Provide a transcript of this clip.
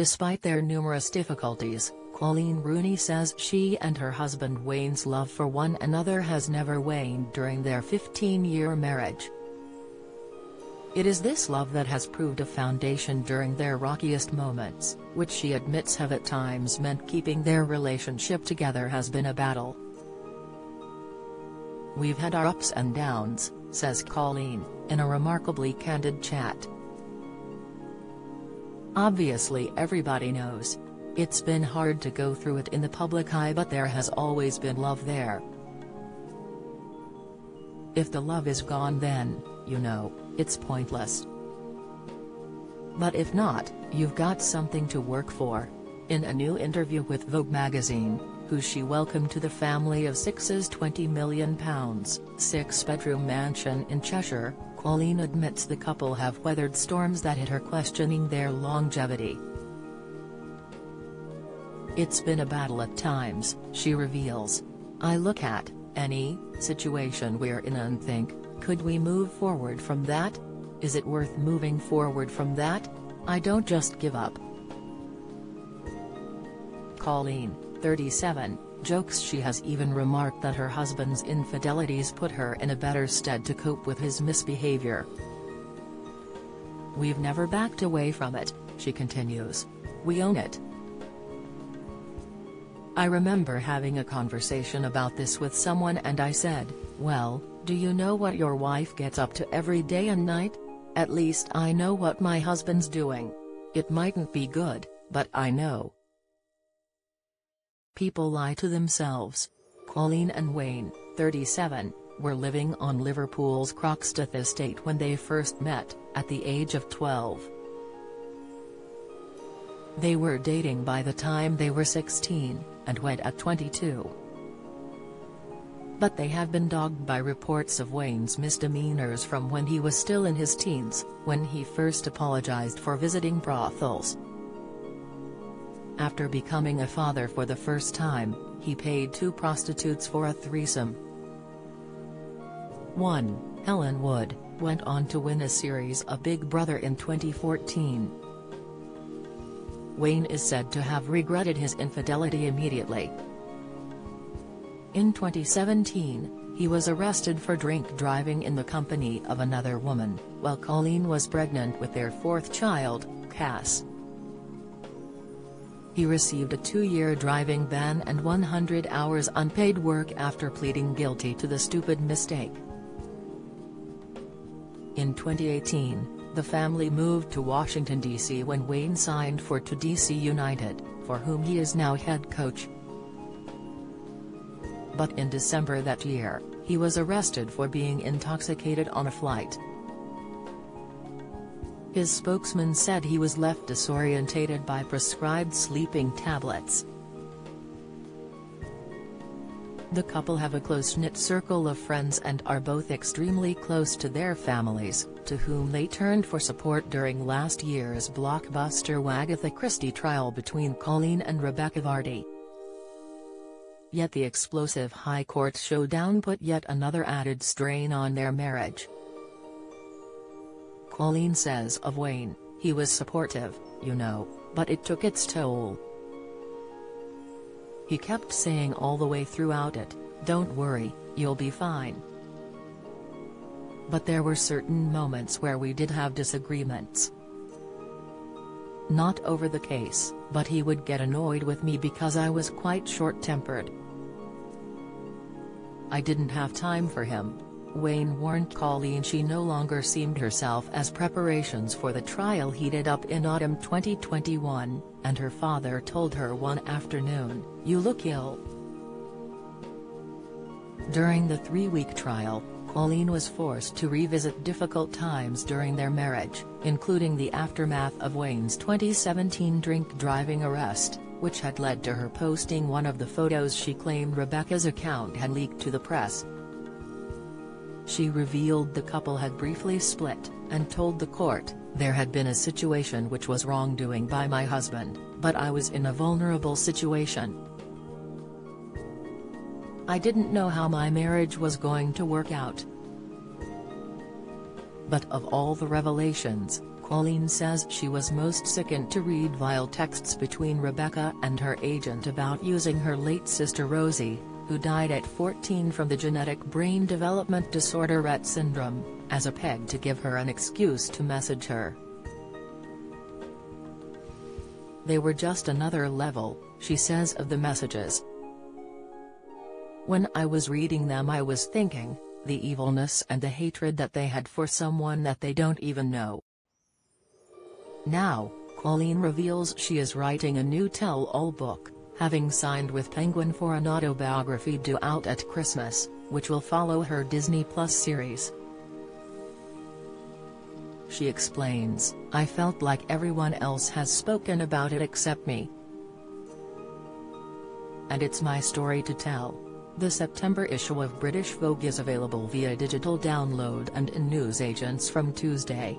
Despite their numerous difficulties, Coleen Rooney says she and her husband Wayne's love for one another has never waned during their 15-year marriage. It is this love that has proved a foundation during their rockiest moments, which she admits have at times meant keeping their relationship together has been a battle. We've had our ups and downs, says Coleen, in a remarkably candid chat. Obviously everybody knows. It's been hard to go through it in the public eye but there has always been love there. If the love is gone then, you know, it's pointless. But if not, you've got something to work for. In a new interview with Vogue magazine, who she welcomed to the family of six's £20 million, six-bedroom mansion in Cheshire, Coleen admits the couple have weathered storms that hit her questioning their longevity. It's been a battle at times, she reveals. I look at any situation we're in and think, could we move forward from that? Is it worth moving forward from that? I don't just give up. Coleen, 37, jokes she has even remarked that her husband's infidelities put her in a better stead to cope with his misbehavior. We've never backed away from it, she continues. We own it. I remember having a conversation about this with someone and I said, well, do you know what your wife gets up to every day and night? At least I know what my husband's doing. It mightn't be good, but I know. People lie to themselves. Coleen and Wayne, 37, were living on Liverpool's Croxteth estate when they first met, at the age of 12. They were dating by the time they were 16, and wed at 22. But they have been dogged by reports of Wayne's misdemeanors from when he was still in his teens, when he first apologized for visiting brothels. After becoming a father for the first time, he paid two prostitutes for a threesome. 1. Helen Wood, went on to win a series of Big Brother in 2014. Wayne is said to have regretted his infidelity immediately. In 2017, he was arrested for drink driving in the company of another woman, while Coleen was pregnant with their fourth child, Cass. He received a two-year driving ban and 100 hours unpaid work after pleading guilty to the stupid mistake. In 2018, the family moved to Washington, D.C. when Wayne signed for to D.C. United, for whom he is now head coach. But in December that year, he was arrested for being intoxicated on a flight. His spokesman said he was left disorientated by prescribed sleeping tablets. The couple have a close-knit circle of friends and are both extremely close to their families, to whom they turned for support during last year's blockbuster Wagatha Christie trial between Coleen and Rebekah Vardy. Yet the explosive High Court showdown put yet another added strain on their marriage. Coleen says of Wayne, he was supportive, you know, but it took its toll. He kept saying all the way throughout it, don't worry, you'll be fine. But there were certain moments where we did have disagreements. Not over the case, but he would get annoyed with me because I was quite short-tempered. I didn't have time for him, Wayne warned Coleen she no longer seemed herself as preparations for the trial heated up in autumn 2021, and her father told her one afternoon, you look ill. During the three-week trial, Coleen was forced to revisit difficult times during their marriage, including the aftermath of Wayne's 2017 drink-driving arrest, which had led to her posting one of the photos she claimed Rebekah's account had leaked to the press, she revealed the couple had briefly split, and told the court, there had been a situation which was wrongdoing by my husband, but I was in a vulnerable situation. I didn't know how my marriage was going to work out. But of all the revelations, Coleen says she was most sickened to read vile texts between Rebekah and her agent about using her late sister Rosie, who died at 14 from the genetic brain development disorder Rett syndrome, as a peg to give her an excuse to message her. They were just another level, she says of the messages. When I was reading them I was thinking, the evilness and the hatred that they had for someone that they don't even know. Now, Coleen reveals she is writing a new tell-all book, having signed with Penguin for an autobiography due out at Christmas, which will follow her Disney Plus series. She explains, I felt like everyone else has spoken about it except me. And it's my story to tell. The September issue of British Vogue is available via digital download and in newsagents from Tuesday.